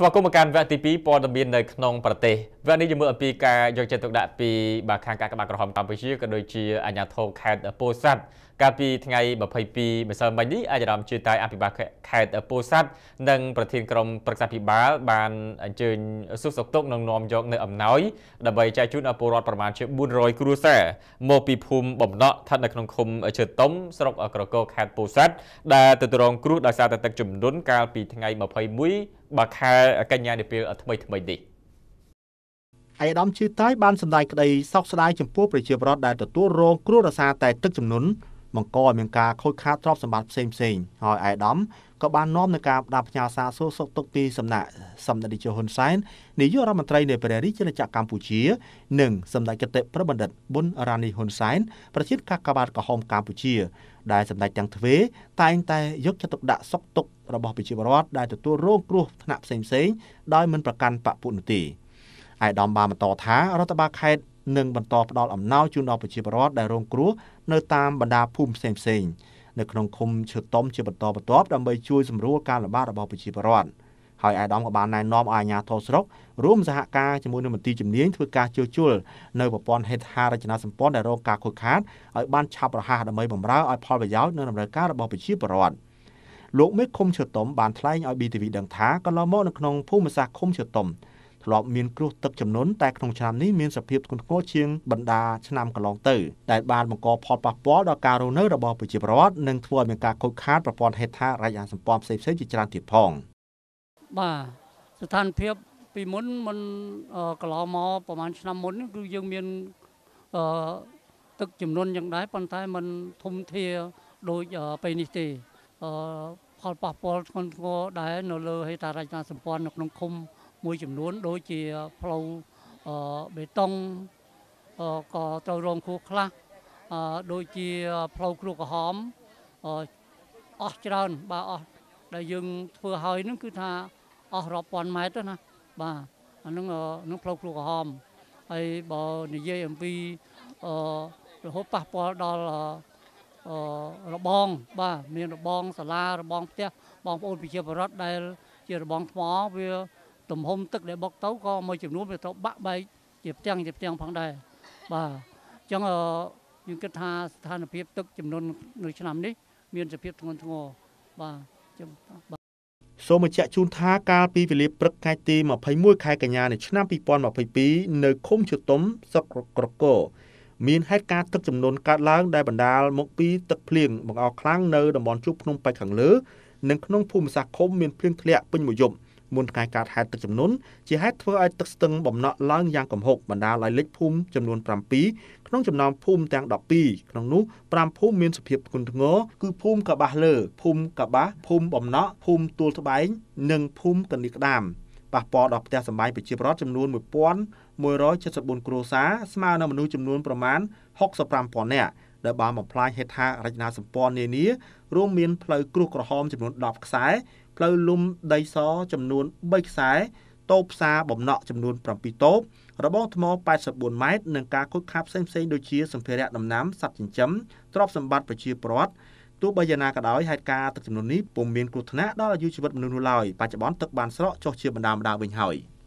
ស្វាគមន៍មកកាន់វគ្គទី2ព័ត៌មាននៅក្នុងប្រទេសវគ្គនេះយើងមើលអំពីការយកចិត្តទុកដាក់ពីបាខាងការក្បាក់ក្រហមកម្ពុជាក៏ដូចជាអាជ្ញាធរខេត្តពោធិ៍សាត់កាលពីថ្ងៃ22ម្សិលមិញនេះអាយរំជឿតែអភិបាលខេត្តពោធិ៍សាត់និងប្រធានក្រុមប្រឹក្សាភិបាលបានអញ្ជើញសុខសុខទុកនិងនាំយកនៅអំណោយដើម្បីចែកជូនដល់ពលរដ្ឋប្រមាណជា400គ្រួសារមកពីភូមិបំណក់ស្ថិតនៅក្នុងឃុំឈើតុំស្រុកក្រកោខេត្តពោធិ៍សាត់ដែលទទួលរងគ្រោះដោយសារតែទឹកជំនន់កាលពីថ្ងៃ21 បើខែកញ្ញានាពេលថ្មីថ្មីនេះឯកឧត្តមជឿតាយបានសម្ដែងក្តីសោកស្ដាយចំពោះប្រជាពលរដ្ឋដែលទទួលរងគ្រោះដោយសារតែទឹកជំនន់បង្កឲ្យមានការខូចខាតទ្រព្យសម្បត្តិផ្សេងផ្សេងហើយអាយដាម ក៏បាននាំនឹងការផ្ដាប់ផ្ញើសារសួរសុខទុក្ខពីសំណាក់សម្ដេចនាយកហ៊ុនសែននាយករដ្ឋមន្ត្រីនៃព្រះរាជាណាចក្រកម្ពុជា និងសម្ដេចគតិប្របណ្ឌិតប៊ុនរ៉ានីហ៊ុនសែនប្រធានកាកបាទក្រហមកម្ពុជាដែលសម្ដេចទាំងទ្វេតែងតែយកចិត្តទុកដាក់សុខទុក្ខរបស់ប្រជាពលរដ្ឋដែលទទួលរងគ្រោះថ្នាក់ផ្សេងផ្សេងដោយមិនប្រកាន់បពុនោះទេឯកឧត្តមបានបន្តថារដ្ឋបាលខេត្តនិងបន្តផ្ដល់អំណោយជូនដល់ប្រជាពលរដ្ឋដែលរងគ្រោះនៅតាមបណ្ដាភូមិផ្សេងផ្សេង នៅក្នុងឃុំឈើតុំជាបន្តបន្ទាប់ដើម្បីជួយសម្រួលការលំបាករបស់ប្រជាពលរដ្ឋហើយអាយដាមក៏បានណែនាំឲ្យអាជ្ញាធរស្រុករួមសហការជាមួយនឹងមន្ទីរជំនាញធ្វើការជួសជុលនៅប្រព័ន្ធហេដ្ឋារចនាសម្ព័ន្ធដែលរងការខូចខាតឲ្យបានឆាប់រហ័សដើម្បីបម្រើឲ្យផលប្រយោជន៍និងតម្រូវការរបស់ប្រជាពលរដ្ឋលោកមេឃុំឈើតុំបានថ្លែងឲ្យ BTV ដឹងថាកន្លងមកនៅក្នុងភូមិសាស្ត្រឃុំឈើតុំ ធ្លាប់មានគ្រោះទឹកជំនន់តែក្នុងឆ្នាំនេះមានសភាពធ្ងន់ធ្ងរជាងបណ្ដាឆ្នាំកន្លងទៅដែលបានបង្កផលប៉ះពាល់ដល់ការរស់នៅរបស់ប្រជាពលរដ្ឋនិងធ្វើឲ្យមានការខូចខាតប្រព័ន្ធហេដ្ឋារចនាសម្ព័ន្ធផ្សេងៗជាច្រើនទៀតផងបាទស្ថានភាពពីមុនមិនកន្លងមកប្រហែលឆ្នាំមុនគឺយើងមានអឺទឹកចំនួនយ៉ាងដែរប៉ុន្តែมันធំធាដូចពេលនេះទេអឺផលប៉ះពាល់ធ្ងន់ធ្ងរដែរនៅលើហេដ្ឋារចនាសម្ព័ន្ធនៅក្នុងឃុំ មួយចំនួនដូចជាផ្លូវបេតុងក៏ត្រូវរងគ្រោះខ្លះដូចជាផ្លូវគ្រូក្រហមអស់ច្រើនបាទអស់ដែលយើងធ្វើហើយនឹងគឺថាអស់រាប់ពាន់ម៉ែត្រណាបាទអានឹងនឹងផ្លូវគ្រូក្រហមហើយបើនិយាយអំពីអឺរហូតប៉ះពាល់ដល់អឺរបងបាទមានរបងសាលារបងផ្ទះបងប្អូនប្រជាពលរដ្ឋដែលជារបងថ្មវា ទំហំទឹកដែលបុកទៅក៏មួយចំនួនវាត្រូវបាក់បែកជាផ្ទាំងជាផ្ទាំងផងដែរបាទអញ្ចឹងយើងគិតថាស្ថានភាពទឹកចំនួននៅឆ្នាំនេះ មានសភាពធ្ងន់ធ្ងរបាទចឹងបាទសូមបញ្ជាក់ជូនថាកាលពីវេលាព្រឹកថ្ងៃទី21ខែកញ្ញានៃឆ្នាំ2022នៅឃុំជតុំស្រុកក្រកោមានហេតុការណ៍ទឹកចំនួនកើតឡើងដែលបណ្ដាលមកពីទឹកភ្លៀងបង្អោខ្លាំងនៅតំបន់ជួបភ្នំពេជ្រខាងលើ និងក្នុងភូមិសាស្ត្រឃុំមានភ្លៀងធ្លាក់ពេញមួយយប់ មុនថ្ងៃកើតហេតុទឹកជំនន់ជាហេតុធ្វើឲ្យទឹកស្ទឹងបំណក់ឡើងយ៉ាងគំហុកបណ្ដាលឲ្យលិចភូមិចំនួន7ក្នុងចំណោមភូមិទាំង12ក្នុងនោះ5ភូមិមានសភាពធ្ងន់ធ្ងរគឺភូមិកបាសលើភូមិកបាសភូមិបំណក់ភូមិទួលត្បែងនិងភូមិកនីក្តាមប៉ះពាល់ដល់ផ្ទះសម្បែងប្រជាពលរដ្ឋចំនួន1174គ្រួសារស្មើនឹងមនុស្សចំនួនប្រមាណ65,000នាក់ ដែលបានបំផ្លាញហេដ្ឋារចនាសម្ព័ន្ធនានារួមមានផ្លូវគ្រួសក្រហមចំនួន10ខ្សែផ្លូវលំដីសចំនួន3ខ្សែតូបផ្សារបំណក់ចំនួន7តូបរបងថ្ម84ម៉ែត្រនិងការខូចខាតផ្សេងផ្សេងដូចជាសម្ភារៈដំណាំសត្វចិញ្ចឹមទ្រព្យសម្បត្តិប្រជាពលរដ្ឋទោះបីយ៉ាងណាក៏ដោយហេតុការណ៍ទឹកចំនួននេះពុំមានគ្រោះថ្នាក់ដល់អាយុជីវិតមនុស្សនោះឡើយបច្ចុប្បន្នទឹកបានស្រកចុះជាបណ្ដាបណ្ដាវិញហើយ។